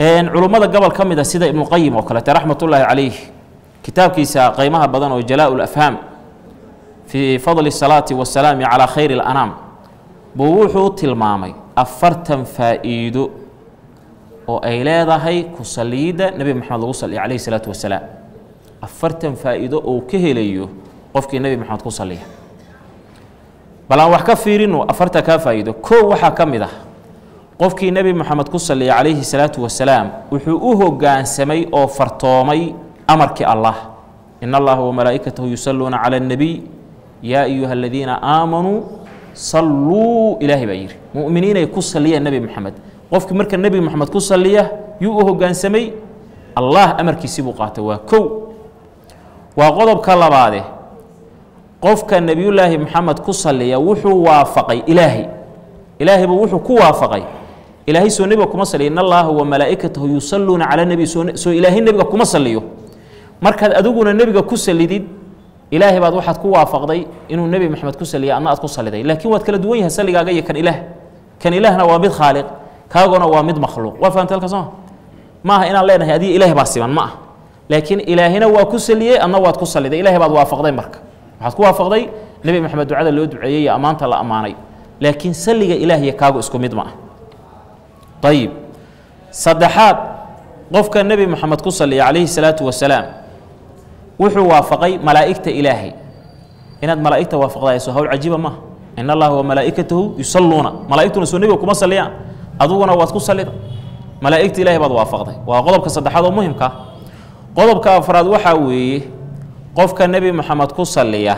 culummada gobol ka mida sida ibnu qayim oo kaleete raxmatullaahi calayh kitaabkiisa qaymaha badan oo jalaa lafhaam fii fadli salaati wasalaami calaa khayri اlanaam buu wuxuu tilmaamay afartan faa'iido oo ay leedahay ku saliidda nebi moxamed lagu saliya calayhi salaatu wasalaam afartan faa'iido oo ka helayo qofkii nebi moxamed ku saliya bal aan wax ka fiirinu afarta kaa faa'iido koo waxaa ka mid ah qofkii nebi moxamed ku saliya calayhi salaatu wasalaam wuxuu u hoggaansamay oo fartoomay amarkii allah. In allaha wamalaa'ikatahu yusalluuna cala اnnebiy yaa ayuha aladiina aamanuu salluu ilaahay baa yidhi. Mu'miniinay ku saliyeen nebi moxamed qofkii marka nebi moxamed ku saliya yuu u hoggaansamay allah amarkiisii buu qaatay. Waa kow. Waa qodobka labaade. Qofka nebiyullaahi moxamed ku saliya wuxuu waafaqay ilaahay. Ilaahayba wuxuu ku waafaqay ilaahay soo nebiga kuma saliyo in allaha wa malaa'ikatahu yusalluuna cala nebi soo ilaahay nebiga kuma saliyo. Markaad adiguna nebiga ku salidid ilaahay baad waxaad ku waafaqday inuu nebi moxamed ku saliya adna aad ku saliday. Laakiin waad kala duwan yahay saligaaga iyo kan ilaah. Kan ilaahna waa mid khaaliq kaagona waa mid makhluuq. Waa fahamta halka ma aha inaan leenahay adiga ilaah baa siman ma ah laakiin ilaahina waa ku saliyey adna waad ku saliday. Ilahay baad waafaqday marka. Waxaad ku waafaqday nebi moxamed ducada loo duceeyey iyo ammaanta la ammaanay laakiin salliga ilaah iyo kaagu isku mid ma ah ayib saddexaad qofka nebi moxamed ku saliya calayhi salaatu wasalaam wuxuu waafaqay malaa'igta ilaahay. Inaad malaa'igta waafaqdayso hawl cajiiba maaha in allaha wa malaa'ikatahu yusalluuna. Malaa'igtuna soo nebiga kuma saliyaan aduguna waad ku salida malaa'igta ilahay baad waafaqday. Waa qodobka saddexaad oo muhimka ah. Qodobka afraad waxaa weeye qofka nebi moxamed ku saliya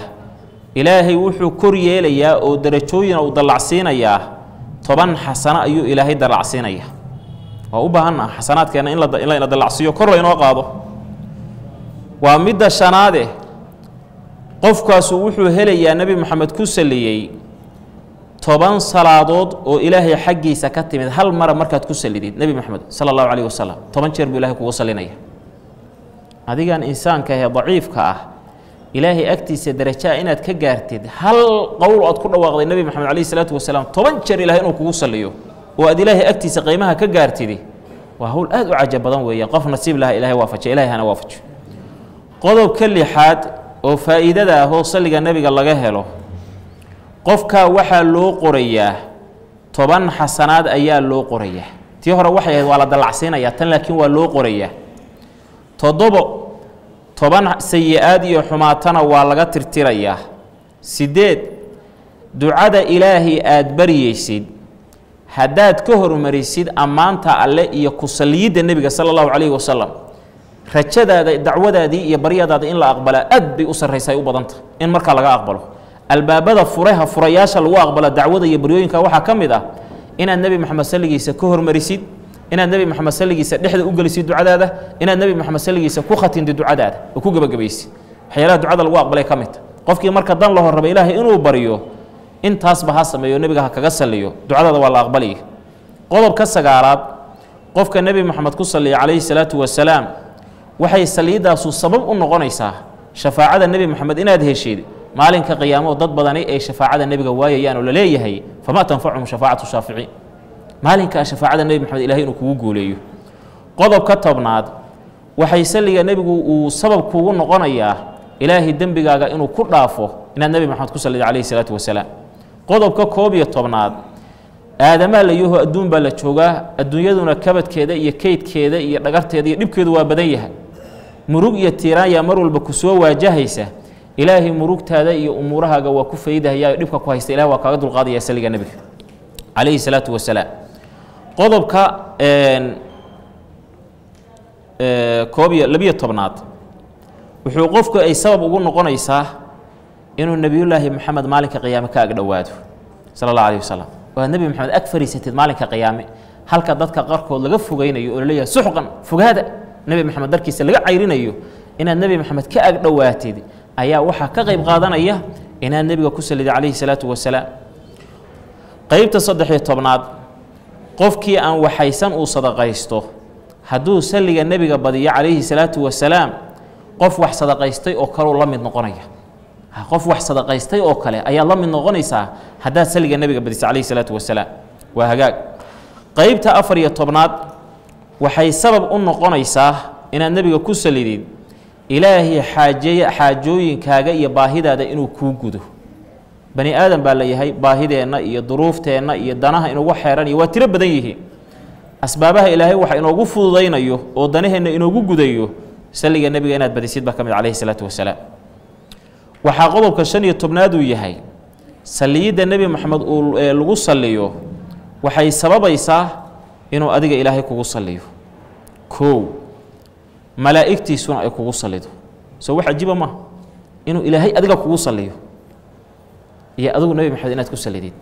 ilaahay wuxuu kor yeelayaa oo darajooyin uu dallacsiinayaa toban xasano ayuu ilaahay dallacsiinaya. Waa u baahannaha xasanaadkeenna in la dallacsiiyo kor laynoo qaado. Waa midda shanaade qofkaasu wuxuu helayaa nebi moxamed ku saliyey toban salaadood oo ilaahay xaggiisa ka timid hal mara markaad ku salidid nebi moxamed sala allahu calayh wasalam toban jeer buu ilahay kugu salinaya. Adigan insaanka ahee daciifka ah ilaahay agtiisa darajaa inaad ka gaartid hal qowl oad ku dhawaaqday nebi moxamed calayhi salaatu wasalaam toban jeer ilahay inuu kugu saliyo oo aad ilaahay agtiisa qiimaha ka gaartidi waa hawl aad u cajab badan weeyaan qof nasiib laha ilahay waafajiya ilahay hana waafajo. Qodobka lixaad oo faa'iidada ah oo salliga nebiga laga helo qofkaa waxaa loo qorayaa toban xasanaad ayaa loo qorayaa. Tii hore waxay ahayd waa la dallacsiinayaa tan laakiin waa loo qorayaa. Toddobo toban sayi-aad iyo xumaatana waa laga tirtirayaa. Siddeed ducada ilaahay aada baryaysid haddaad ka hormarisid ammaanta alle iyo ku saliyidda nebiga sala allahu calayhi wasalam rajadaada dacwadaadii iyo baryadaada in la aqbalaa aad bay u sarraysa ay u badanta in markaa laga aqbalo. Albaabada furaha furayaasha lagu aqbalo dacwada iyo baryooyinka waxaa ka mid ah inaad nebi moxamed salligiisa ka hormarisid inaad nebi moxamed salligiisa dhexda u gelisid ducadaada inaad nebi moxamed salligiisa ku khatintid ducadaada oo ku gebagabaysid waxyaalaha ducada lagu aqbalay ka midta qofkii marka dan la horraba ilaahay inuu baryo intaasba ha sameeyo nebiga ha kaga salliyo. Ducadaada waa la aqbalaya qodobka sagaalaad qofka nebi moxamed ku salliya calayhi salaatu wasalaam waxay saliyadaasu sabab u noqonaysaa shafaacada nebi moxamed inaad heshid maalinka qiyaamo dad badani ay shafaacada nebiga waayayaan oo la leeyahay fama tanfacuhum shafaacatu shaaficiin maalinkaa shafaacada nebi moxamed ilahay inuu kugu guuleeyo. Qodobka tobnaad waxay salliga nebigu uu sabab kugu noqonayaa ilaahay dembigaaga inuu ku dhaafo inaad nebi moxamed ku sallida calayhi salaatu wasalaam. Qodobka koob iyo tobnaad aadamaa la yaho adduun baa la joogaa adduunyaduna kabadkeeda iyo keydkeeda iyo dhagarteeda iyo dhibkeedu waa badan yahay. Murug iyo tiiraanya mar walba ku soo waajahaysa ilaahay murugtaada iyo umuurahaaga waa ku faydahayaa dhibka ku haysta ilahi waa kaaga dulqaadaya saliga nebiga calayhi salaatu wasalaam qodobka koob iyo labiyo tobnaad. Wuxuu qofku ay sabab ugu noqonaysaa inuu nebiyullaahi moxamed maalinka qiyaame ka ag dhowaado sala allah alayh wasalam aad nebi moxamed ag fariisatid maalinka qiyaame halka dadka qarkood laga fogaynayo oo la leeyahay suxqan fogaada! Nebi moxamed darkiisa laga cayrinayo inaad nebi moxamed ka ag dhowaatid ayaa waxaa ka qayb qaadanaya inaad nebiga ku salida calayhi salaatu wasalaam. Qeybta saddex-iyo tobnaad qofkii aan waxaysan uu sadaqaysto. Hadduu salliga nebiga badiyo calayhi salaatu wasalaam qof wax sadaqaystay oo kaleu la mid noqonaya. Qof wax sadaqaystay oo kale ayaad la mid noqonaysaa haddaad salliga nebiga badisa calayhi salaatu wasalaam waa hagaag. Qeybta afar iyo tobnaad waxay sabab u noqonaysaa inaad nebiga ku salidid ilaahay xaajeeya xaajooyinkaaga iyo baahidaada inuu kuu gudo bani aadan baa la yahay baahideenna iyo duruufteenna iyo danaha inugu xeeran iyo waa tiro badan yihiin. Asbaabaha ilaahay waxa inoogu fududaynayo oo danaheenna inoogu gudayo salliga nebiga inaad badisid baa ka mid calayhi salaatu wasalaam. Waxaa qodobka shan iyo tobnaad uu yahay salliyidda nebi moxamed uu lagu salliyo waxay sababaysaa inuu adiga ilaahay kugu salliyo. Kow malaa'igtiisuna ay kugu sallido. Soo wax cajiiba maaha inuu ilaahay adiga kugu salliyo iyo adigu nebi maxamed inaad ku sallidid.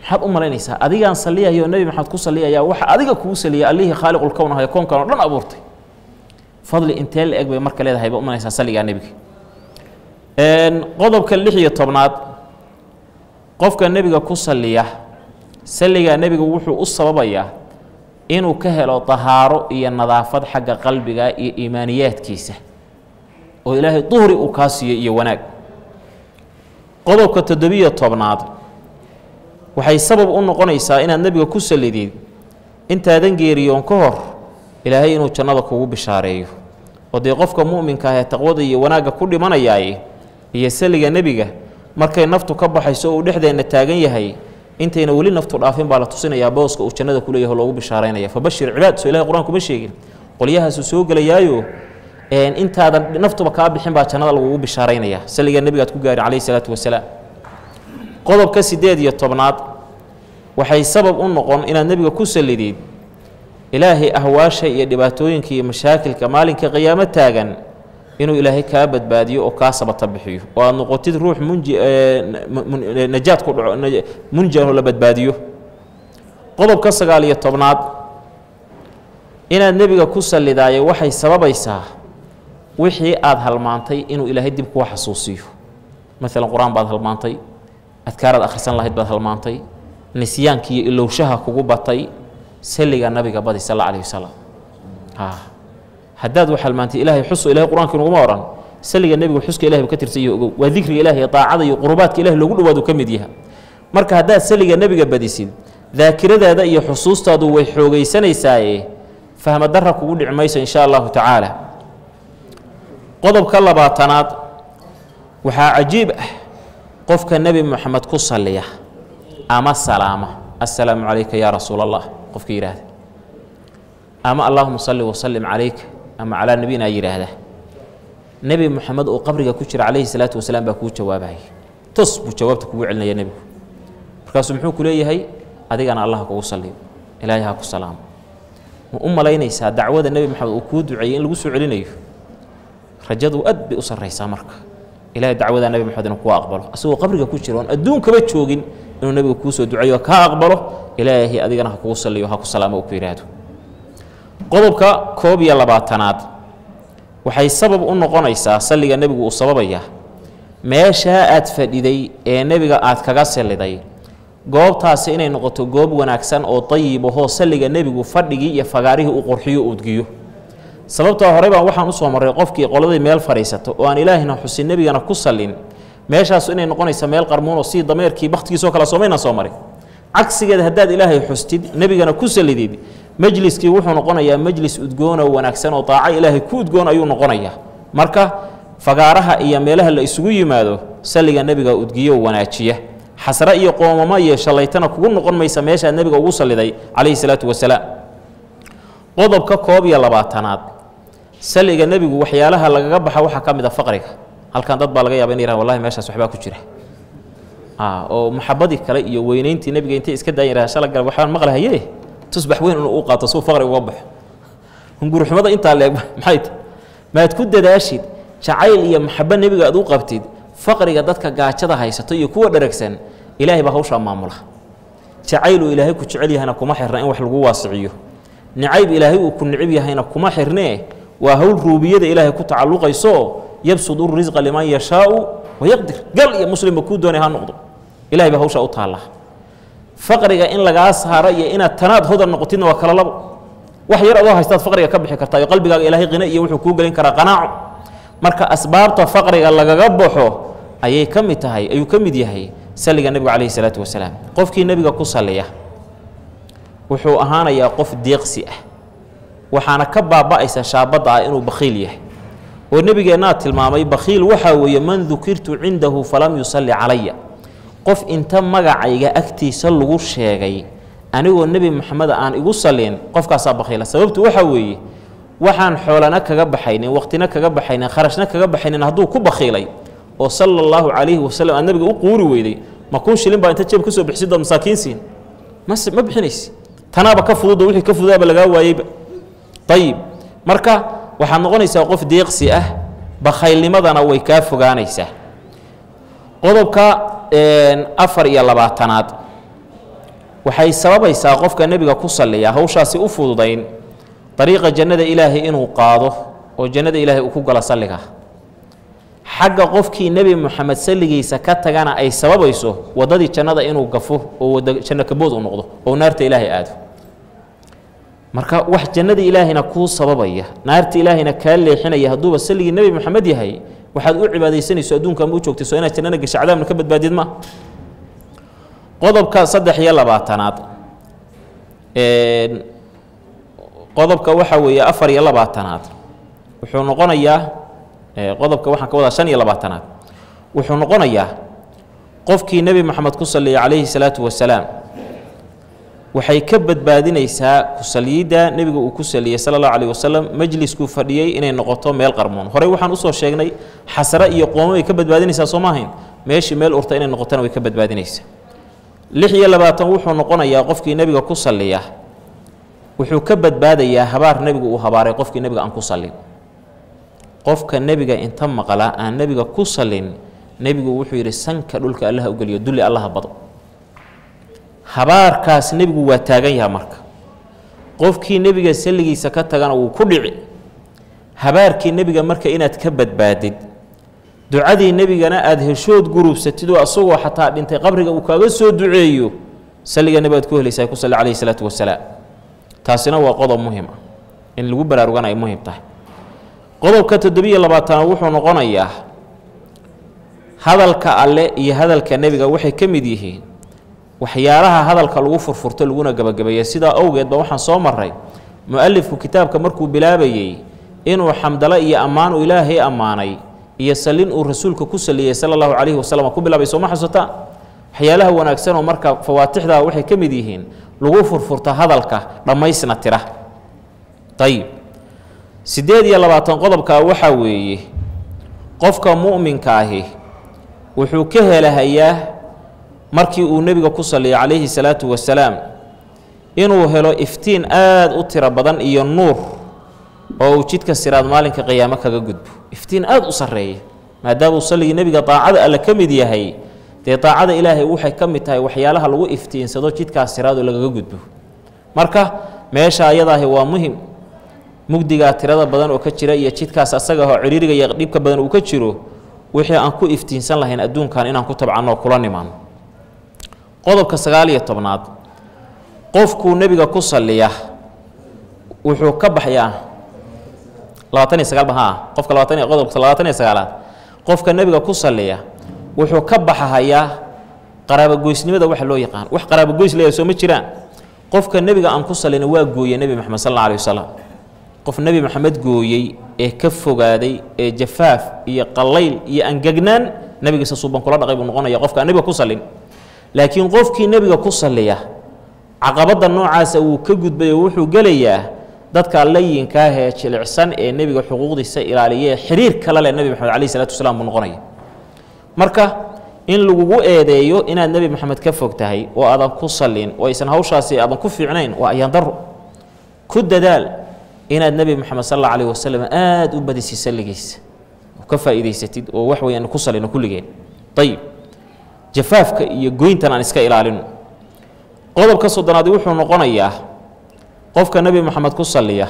Maxaad u malaynaysaa adigaan salliyayo nebi maxamed ku salliyayaa waxa adiga kugu salliya allihii khaaliqulkown ahayo koonkan oo dhan abuurtay. Fadli intee la eg bay marka leedahay ba umanaysaa salligaa nebiga qodobka lix iyo tobnaad qofka nebiga ku salliya salligaa nebiga wuxuu u sababayaa inuu ka helo dahaaro iyo nadaafad xagga qalbiga iyo iimaaniyaadkiisa oo ilaahay duhri uu kaa siiyo iyo wanaag qodobka toddobiyo tobnaad. Waxay sabab u noqonaysaa inaad nebiga ku sallidid intaadan geeriyoon ka hor ilaahay inuu jannada kugu bishaareeyo. Oo dee qofka mu'minka ah ee taqwada iyo wanaagga ku dhimanayaaye iyo salliga nebiga markay naftu ka baxayso oo uu dhexdeenna taagan yahay intayna weli naftu dhaafin baa la tusinayaa booska uu jannada ku leeyaho loogu bishaaraynaya fabashir cibaad soo ilahay qur'aan kuma sheegin. Qolyahaasu soo gelayaayo intaadan naftuba kaa bixin baa jannada lagugu bishaaraynaya salliga nebigaad ku gaarin calayhi salaatu wasalaam. Qodobka siddeed iyo tobnaad waxay sabab u noqon inaad nebiga ku sallidid ilaahay ahwaasha iyo dhibaatooyinka iyo mashaakilka maalinka qiyaamo taagan inuu ilaahay kaa badbaadiyo oo kaa sabata bixiyo. Oo aad noqotid ruux munji najaad ku dhaco munjianoo la badbaadiyo. Qodobka sagaal iyo tobnaad inaad nebiga ku sallidaayo waxay sababaysaa wixii aad halmaantay inuu ilaahay dib kuu xasuusiyo. Maalan qur'aan baad halmaantay adkaaraad akhrisan lahayd baad halmaantay nisyaankii iyo ilowshaha kugu batay salliga nabiga badi sal alla alayh wasalam haddaad wax halmaantay ilahay xuso ilahay qur'aanka inuguma odhan salliga nebigu xuska ilahay ka tirsan yahay ogow waa dikriga ilahi iyo daacada iyo qurubaadka ilahi loogu dhawaadu ka mid yaha marka haddaad salliga nebiga badisid daakiradaada iyo xusuustaadu way xoogaysanaysaayee fahmadara kugu mayso insha allahu tacaala qodobka labaatanaad waxaa cajiib ah qofka nebi moxamed ku salliya ama salaama assalaamu calayka yaa rasuula allah qofka yidhaahda. Ama allahuma salli wasalim calayka ama calaa nebiyina yidhaahda. Nebi moxamed oo qabriga ku jira calayhi salaatu wasalaam baa kuu jawaabaya tos buu jawaabta kugu celinaya nebigu. Markaasuu muxuu ku leeyahay adigana allah kugu salliyo ilaahay ha ku salaamo. Ma u malaynaysaa dacwada nebi moxamed uu kuu duceeyey in lagu soo celinayo rajadu aad bay u sarraysaa marka. Ilahay dacwadaa nebi moxamed inuu kuu aqbalo. Asagoo qabriga ku jira oon adduunkaba joogin inuu nebiga kuu soo duceeyo kaa aqbalo ilaahay adigana ha kugu salliyo ha ku salaamo u ku yidhaahdo qodobka koob iyo labaatanaad. Waxay sabab u noqonaysaa salliga nebigu uu sababaya. Meeshaa aad fadhiday ee nebiga aad kaga salliday goobtaasi inay noqoto goob wanaagsan oo dayib ahoo salliga nebigu fadhigii iyo fagaarihii u qurxiyo udgiyo sababtoo horey baan waxaan u soo marray qofkii qoladii meel fadhiisato oo aan ilaahina xusin nebigana ku sallin. Meeshaasu inay noqonaysa meel qarmuunoo sii dameerkii bakhtigiisoo kale soomayna soo marin cagsigeeda haddaad ilaahay xustid nebigana ku sallidid. Majliskii wuxuu noqonayaa majlis udgoonoo wanaagsan oo daaco ilaahay ku udgoon ayuu noqonayaa marka fagaaraha iyo meelaha la isugu yimaado salliga nebiga udgiyo wanaajiya. Xasre iyo qoomamo iyo shallaytana kugu noqon maysa meeshaad nebiga ugu salliday calayhi salaatu wasalaam. Qodobka koob iyo labaatanaad salliga nebigu waxyaalaha lagaga baxa waxaa ka mid a faqriga. Halkan dad baa laga yaba in yirahn wallahi meeshaas waxbaa ku jira. Oo maxabadii kale iyo weynayntii nebiga intay iska daayan yirahan shala gal waxbaan maqlahaye tusbax weyn inuu u qaato suu faqri uga baxo. Hungurixumada intaa leeg maxay ta maad ku dadaashid jacayl iyo maxabo nebiga aad u qabtid faqriga dadka gaajada haysato iyo kuwa dharagsan ilaahay baa hawshaa maamula. Jacayluu ilaahay ku jecel yahayna kuma xirna in wax lagu waasiciyo. Nicayb ilaahay uu ku nicib yahayna kuma xirnee waa hawl ruubiyada ilaahay ku tacalluqayso yabsudu risqa liman yashaau wayaqdir gal iyo muslimba kuu doonay ha noqdo. Ilahay baa hawshaa u taallaa. Faqriga in lagaa saaro iyo inaad tanaad hodan noqotidna waa kala labo. Wax yar adoo haystaad faqriga ka bixi kartaa iyo qalbigaaga ilaahay qine iyo wuxuu kuu gelin karaa qanaaco. Marka asbaabta faqriga lagaga baxo ayay ka mid tahay ayuu ka mid yahay salliga nebiga calayhi salaatu wasalaam. Qofkii nebiga ku salliya wuxuu ahaanayaa qof deeqsi ah waxaana ka baaba'aysa shaabadda ah inuu bakhiil yahay. Oo nebigeennaa tilmaamay bakhiil waxaa weeye man dukirtu cindahu falam yusalli calaya. Qof inta magacayga agtiisa lagu sheegay anigoo nebi moxameda aan igu sallin qofkaasaa bakhiila. Sababtu waxaa weeye waxaan xoolana kaga baxaynin waqtina kaga baxaynin kharashna kaga baxaynin hadduu ku bakhiilay oo sala allahu calayhi wasalam aad nabiga u quuri weyday ma kun shilin baa inta jeeb ka soo bixisid oo masaakiin siin? Mas ma bixinaysi? Tanaaba ka fududa wixii ka fududaaba lagaa waayeyba ayib marka waxaad noqonaysaa qof deeqsi ah bakhaylnimadana way kaa fogaanaysaa. Qodobka afar iyo labaatanaad. Waxay sababaysaa qofka nebiga ku salliya hawshaasi u fududayn dariiqa jannada ilaahay inuu qaado oo jannada ilaahay uu ku galo salliga. Xagga qofkii nebi moxamed salligiisa ka tagana ay sababayso waddadii jannada inuu gafo oo wada janno kabood u noqdo oo naarta ilaahay aado marka wax jannada ilaahayna kuu sababaya naarta ilaahayna kaa leexinaya hadduuba salligii nebi moxamed yahay waxaad u cibaadaysanayso adduunka ma u joogtayso inaad jannana gasho cadaabna ka badbaadid ma. Qodobka saddex iyo labaatanaad. Qodobka waxaa weeye afar iyo labaatanaad. Wuxuu noqonayaa qodobka waxaan ka wadaa shan iyo labaatanaad. Wuxuu noqonayaa qofkii nebi moxamed ku salliyay calayhi salaatu wasalaam waxay ka badbaadinaysaa kusaliyidda nebiga uu ku saliyey sala allahu calayh wasalam majliskuu fadhiyey inay noqoto meel qarmoon. Horey waxaan u soo sheegnay xasare iyo qoomo way ka badbaadinaysaa soo maahayn. Meeshii meel urta inay noqotona way ka badbaadinaysaa. Lix iyo labaatan wuxuu noqonayaa qofkii nebiga ku salliya wuxuu ka badbaadayaa habaar nebigu uu habaaray qofkii nebiga aan ku sallin qofka nebiga inta maqla aan nebiga ku sallin nebigu wuxuu yidhi sanka dhulka allaha u geliyo dulli allaha bado habaarkaas nebigu waa taagan yaha marka. Qofkii nebiga salligiisa ka tagana wuu ku dhici. Habaarkii nebiga marka inaad ka badbaadid. Ducadii nebigana aada heshood gurubsatid oo asagoo xataa dhintay qabriga uu kaaga soo duceeyo salliga nebi aad ku helaysaa ku salli calayhi salaatu wasalaam taasina waa qodob muhiim ah. In lagu baraarugana ay muhiim tahay. Qodobka toddobiyo labaatanaad wuxuu noqonayaa hadalka alle iyo hadalka nebiga waxay ka mid yihiin waxyaalaha hadalka lagu furfurto laguna gebagabeeya sidaa owgeed ba waxaan soo maray mu'alifku kitaabka markuu bilaabayey inuu xamdalo iyo ammaan uu ilaahay ammaanay iyo sallin uu rasuulka ku saliyey sala allahu calayhi wasalam ku bilaabay. Sooma xasuutaan waxyaalaha wanaagsan oo marka fawaatixdaa waxay ka mid yihiin lagu furfurta hadalka dhammaysna tira. Ayib siddeed iyo labaatan qodobkaa waxaa weeye qofka mu'minka ahi wuxuu ka helahayaa markii uu nebiga ku salliyay calayhi salaatu wasalaam inuu helo iftiin aada u tiro badan iyo nuur oo uu jidka siraad maalinka qiyaamo kaga gudbo. Iftiin aada u sarreeya maadaamuu salligii nebiga daacada alle ka mid yahay dee daacada ilaahay waxay ka mid tahay waxyaalaha lagu iftiinsado jidkaas siraadoo lagaga gudbo. Marka meesha ayadaahi waa muhiim mugdigaa tirada badan oo ka jira iyo jidkaas asaga oo ciriiriga iyo dhibka badan uu ka jiro wixii aan ku iftiinsan lahayn adduunkan inaan ku tabcanno kula nimaano qodobka sagaal iyo tobnaad qofkuu nebiga ku salliya wuxuu ka baxyaa labaatan iyo sagaal ba ha qofka labaatan qodobka labaatan iyo sagaalaad qofka nebiga ku salliya wuxuu ka baxahayaa qaraabogoysnimada waxa loo yaqaan wax qaraabogoys leeyahay soo ma jiraan? Qofka nebiga aan ku sallina waa gooye nebi moxamed sal alla alih wasalam qof nebi moxamed gooyey ee ka fogaaday ee jafaaf iyo qallayl iyo angegnaan nebigiisa suuban kula dhaqay buu noqonaya qofka nebiga ku sallin laakiin qofkii nebiga ku salliya caqabadda noocaasa wuu ka gudbay oo wuxuu gelayaa dadka layinkaah ee jilicsan ee nebiga xuquuqdiisa ilaaliya ee xiriir kala leh nebi moxamed calayhi salatu wasalaam buu noqonaya. Marka in lagugu eedeeyo inaad nebi moxamed ka fog tahay oo aadan ku sallin oo aysan hawshaasi aadan ku fiicnayn waa ayaan daro ku dadaal inaad nebi moxamed sal alla alayh wasalam aada u badisay salligiisa ka faa'iidaysatid oo wax weeyaan ku sallino kulligeen ayib jafaafka iyo goyntan aan iska ilaalino qodobka soddonaadi wuxuu noqonayaa qofka nebi moxamed ku salliya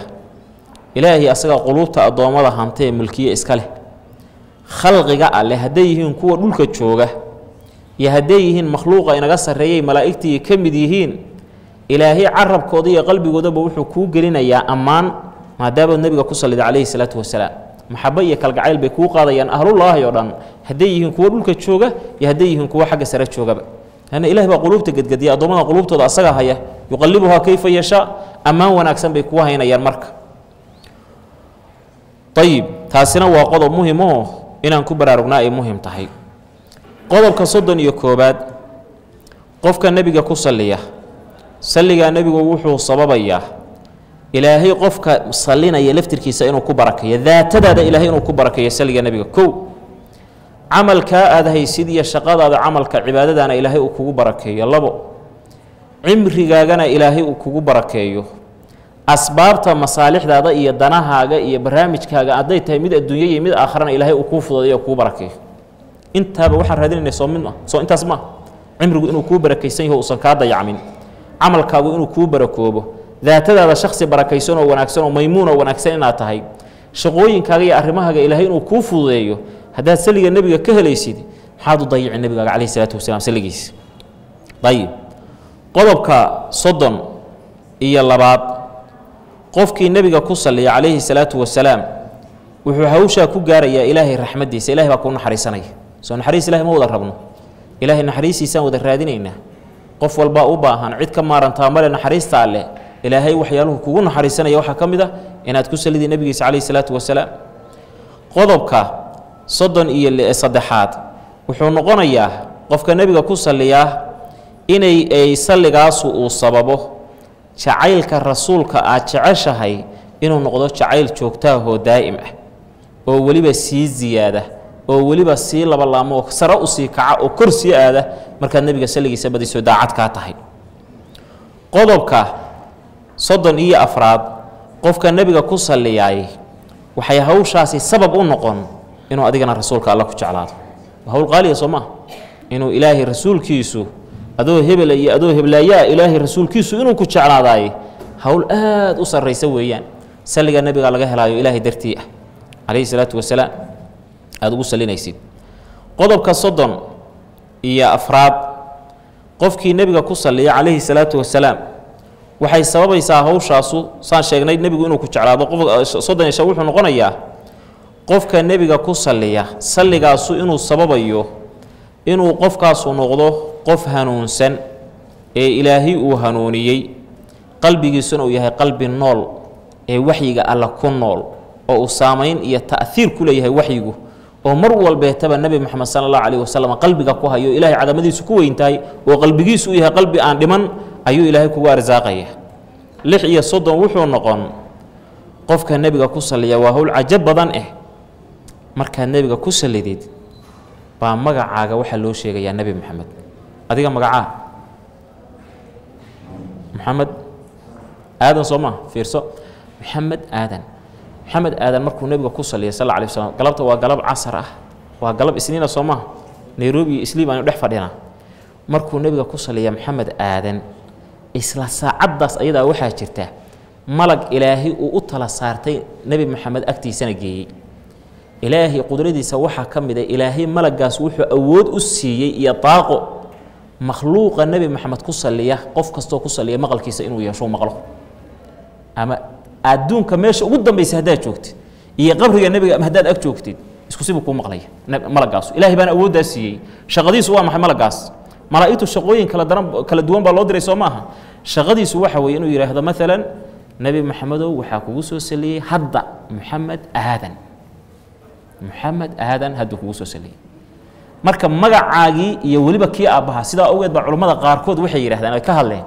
ilaahay asaga quluubta addoommada hante ee mulkiye iska leh. Khalqiga alleh hadday yihiin kuwa dhulka jooga iyo hadday yihiin makhluuqa inaga sarreeyay malaa'igtii ka mid yihiin ilaahay carabkooda iyo qalbigoodaba wuxuu kuu gelinayaa ammaan maadaamaad nebiga ku sallida calayhi salaatu wasalaam maxabo iyo kalgacayl bay kuu qaadayaan ahlullaahi oo dhan. Hadday yihiin kuwo dhulka jooga iyo hadday yihiin kuwo xagga sare joogaba. Lanna ilahi baa quluubta gedgediya addoommada quluubtooda asagaa haya yuqalibuhaa kayfa yashaa ammaan wanaagsan bay kugu haynayaan marka. Ayib taasina waa qodob muhimoo inaan ku baraarugnaa ay muhiim tahay. Qodobka soddon iyo koobaad qofka nebiga ku salliya. Salligaa nebigu wuxuu sababayaa ilaahay qofka sallinaya laftirkiisa inuu ku barakeeyo daatadaada ilaahay inuu ku barakeeyo salliga nebiga. Kow camalkaa aada haysid iyo shaqadaada camalka cibaadadaana ilaahay uu kugu barakeeyo. Labo cimrigaagana ilaahay uu kugu barakeeyo. Asbaabta masaalixdaada iyo danahaaga iyo barnaamijkaaga hadday tahay mid adduunya iyo mid aakharana ilaahay uu kuu fudadeyo kuu barakeeyo. Intaaba waxaan raadinayna soo mid ma soo intaas ma. Cimrigu inuu kuu barakaysan yaho usan kaa dayacmin. Camalkaagu inuu kuu barakoobo daatadaada shaksi barakaysan oo wanaagsan oo maymuun oo wanaagsan inaad tahay. Shaqooyinkaaga iyo arrimahaaga ilaahay inuu kuu fududeeyo haddaad saliga nebiga ka helaysid maxaad u dayici nebigaaga calayhi salaatu wasalaam salligiisa ayib qodobka soddon iyo labaad. Qofkii nebiga ku salliya calayhi salaatu wasalaam wuxuu hawshaa ku gaarayaa ilaahay raxmaddiisa ilahay baa kuu naxariisanaya. Soo naxariis ilahay ma wada rabno. Ilaahay naxariistiisaan wada raadinaynaa. Qof walbaa u baahan cid ka maarantaa male naxariista alleh ilaahay waxyaaluhu kugu naxariisanaya waxaa ka mid ah inaad ku sallidii nebigiisa calayhi salaatu wasalaam. Qodobka soddon iyo saddexaad. Wuxuu noqonayaa qofka nebiga ku salliyaa inay ay salligaasu uu sababo. Jacaylka rasuulka aad jeceshahay inuu noqdo jacayl joogtaahoo daa'im ah oo weliba sii ziyaada oo weliba sii labalaamo oo sare u sii kaca oo kor sii aada markaad nebiga salligiisa badiso daacad kaa tahay. Qodobka soddon iyo afraad qofka nebiga ku salliyaay waxay hawshaasi sabab u noqon inuu adigana rasuulka alla ku jeclaado. Waa hawl qaaliya soo maa inuu ilaahay rasuulkiisu adoo hebela iyo adoo heblaayaa ilaahay rasuulkiisu inuu ku jeclaadaay hawl aad u sarraysa weeyaan. Salliga nebiga laga helaayo ilaahay dartii ah. Calayhi salaatu wasalaam. Aada ugu sallinaysid. Qodobka soddon iyo afraad qofkii nebiga ku salliya calayhi salaatu wasalaam waxay sababaysaa hawshaasu saan sheegnay nebigu inuu ku jeclaado. Qof soddon iyo shan wuxuu noqonayaa qofka nebiga ku salliya salligaasu inuu sababayo inuu qofkaasu noqdo qof hanuunsan ee ilaahay uu hanuuniyey qalbigiisuna uu yahay qalbi nool ee waxyiga alla ku nool oo uu saamayn iyo ta'hiir ku leeyahay waxyigu oo mar walbeetaba nebi moxamed sala allahu calayh wasalam qalbiga ku hayo ilaahay cadamadiisu ku weyntahay oo qalbigiisu u yahay qalbi aan dhiman ayuu ilaahay kugu arsaaqaya. lix iyo soddon wuxuu noqon qofka nebiga ku salliya waa howl cajab badan ah markaad nebiga ku sallidid baa magacaaga waxaa loo sheegayaa nebi moxamed adiga magacaa? Moxamed aadan soo maa fiirso. Moxamed aadan. Moxamed aadan markuu nebiga ku salliyay sal alay waslam galabta waa galab casar ah. Waa galab isniina soo maha nairobi iyo isliim aynu dhex fadhinaa markuu nebiga ku salliya moxamed aadan isla saacaddaas ayadaa waxaa jirta malag ilaahay uu u tala saartay nebi moxamed agtiisana geeyey. Ilaahay qudradiisa waxaa ka mid a ilaahay malagaas wuxuu awood u siiyey iyo daaqo makhluuqa nebi moxamed ku salliya qof kastoo ku salliya maqalkiisa inuu yeesho maqlo. Ama adduunka meesha ugu dambaysa haddaad joogtid iyo qabriga nebiga haddaad ag joogtid isku sibuu kuu maqlaya malagaasu ilaahay baana awooddaa siiyey. Shaqadiisu waa maxay malagaas malaa'igtu shaqooyin kala daran kala duwan baa loo diray soo maaha. Shaqadiisu waxa weeye inuu yidhaahdo maalan nebi maxamedow waxaa kugu soo saliyey hadda moxamed aadan. Moxamed aadan hadduu kugu soo saliyey. Marka magacaagii iyo weliba kii aabbaha sidaa ogeed baa culammada qaarkood waxay yidhahdeen ay ka hadleen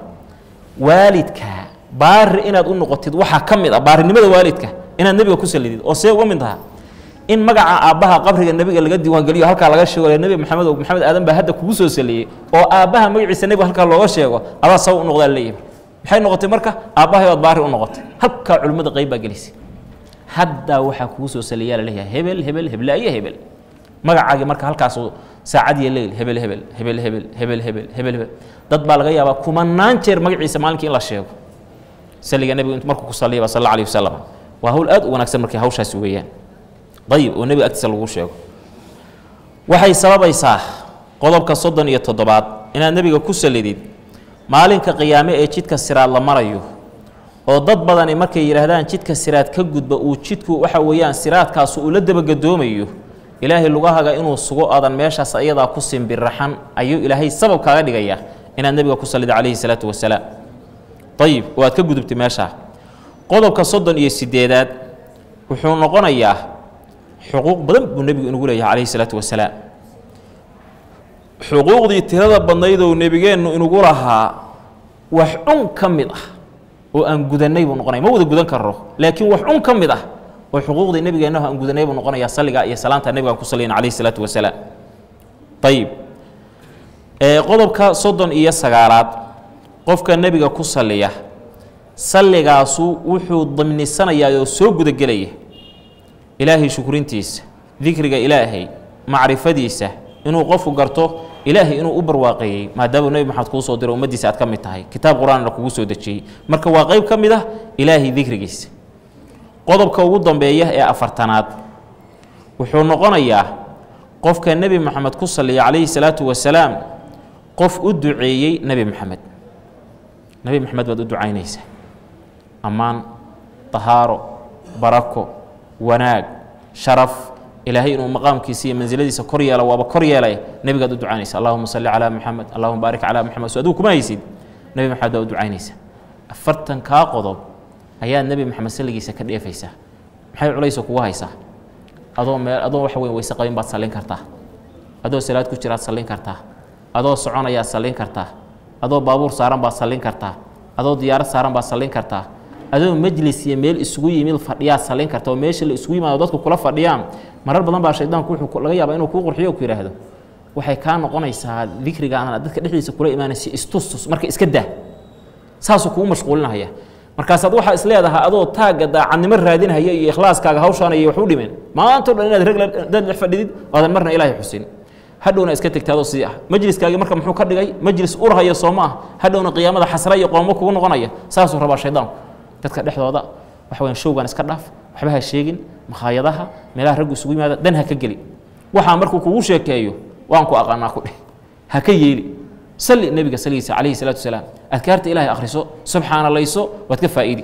waalidka baari inaad u noqotid waxaa ka mid ah baarinimada waalidka inaad nebiga ku salidid oo see uga mid taha in magaca aabbaha qabriga nebiga laga diiwaangeliyo halkaa laga sheego nebi maxamed maxamed aadan baa hadda kugu soo saliyey oo aabbaha magaciisa nebiga halkaa looga sheego adaa sabab u noqdaa maxay noqotay marka? Aabbahay baad baari u halkaa culimmada qayb baa gelisay. Haddaa waxaa kugu soo saliyaa la leeyahay hebel hebel heblaayo hebel. Magacaagii marka halkaasu saacad iyo leyl hebel hebel hebel hebel hebel hebel hebel hebel. Dad baa laga yaabaa kumanaan jeer magaciisa maalinkii in la sheego. Saliga nebigu markuu ku saliyaba sal alla wasalam waa hawl aad u wanaagsan markay hawshaasi weeyaan ayib oo nebiga agtiisa lagu sheego. Waxay sababaysaa qodobka soddon iyo toddobaad inaad nebiga ku salidid maalinka qiyaame ee jidka siraad la marayo oo dad badani markay yidhaahdaan jidka siraad ka gudba uu jidku waxa weeyaan siraadkaasu uu la dabagadoomayo ilaahay lugahaga inuu sugo aadan meeshaas ayadaa ku simbiraxan ayuu ilaahay sabab kaaga dhigayaa inaad nebiga ku sallida calayhi salaatu wasalaam. Ayib oo aad ka gudubtay meeshaa. Qodobka soddon iyo siddeedaad wuxuu noqonayaa xuquuq badan buu nebigu inugu leeyahay calayhi salaatu wasalaam. Xuquuqdii tirada badnaydou nebigeennu inugu lahaa wax cun ka mid ah oo aan gudannay buu noqonaya. Ma wada gudan karro laakiin wax cun ka mid ah oo xuquuqdii nebigeennaho aan gudannay buu noqonayaa salliga iyo salaanta nebigaan ku salliyan calayhi salaatu wasalaam. Ayib qodobka soddon iyo sagaalaad qofka nebiga ku salliya salligaasu wuxuu damnisanayaa oo soo gudagelaya ilaahay shukrintiisa dikriga ilaahay macrifadiisa inuu qofku garto ilaahay inuu u barwaaqeeyey maadaama nebi maxamed kuu soo diro ummaddiisa aad ka mid tahay. Kitaab qur'aanna kugu soo dejiyey. Marka waa qayb ka mid ah ilaahay dikrigiisa. Qodobka ugu dambeeya ee afartanaad wuxuu noqonayaa qofka nebi maxamed ku salliya calayhi salaatu wasalaam qof u duceeyey nebi maxamed. Nebi maxamed baad u ducaynaysaa. Ammaan tahaaro barako wanaag sharaf ilaahay inuu maqaamkiisa iyo mansiladiisa kor yeela waaba kor yeelay nebigaad u ducaynaysa allahuma salli calaa maxamed allahuma baarik calaa maxamed so adigu kuma haysid nebi maxamed u ducaynaysa. Afartan kaa qodob ayaad nebi maxamed salligiisa ka dheefaysaa maxay culayso kugu haysaa adoo meel adoo waxa weyn weyse qabin baad sallin kartaa. Adoo salaad ku jiraad sallin kartaa. Adoo soconayaad sallin kartaa. Adoo baabuur saaran baad sallin kartaa. Adoo diyaarad saaran baad sallin kartaa adoo majlis iyo meel isugu yimid fadhiyaad sallin karta oo meesha la isugu yimaado dadku kula fadhiyaan marar badan baa shaydaanku wuxuu laga yaabaa inuu kuu qurxiyo ku yidhaahdo waxay kaa noqonaysaa dikrigaana dadka dhexdiisa kula imaanaysa istustus marka iska dah saasuu kugu mashquulinahaya markaasaad waxaa is adoo taagga daacadnimo raadinhaya iyo ikhlaaskaaga hawshaana iyo wax u dhimeen maantao dhan inaad rag dad dhex fadhidid oodan marna ilaahay xusin. Hadhowna iska tegtaadoo sidii ah. Majliskaagii marka muxuu ka dhigay majlis urhaya soo ma ah. Hadhowna qiyaamada xasra iyo qoomo kugu noqonaya saasuu rabaa shaydaanku dadka dhexdooda waxa weyan showgan iska dhaaf waxba ha sheegin makhaayadaha meelaha raggu isugu yimaada dan ha ka geli. Waxaa markuu kugu sheekeeyo waan ku aqaanaa ku dheh. Ha ka yeeli. Salli nebiga salligiisa calayhi salaatu wasalaam adkaarta ilaahay akhriso subxaana layso waad ka faa'idi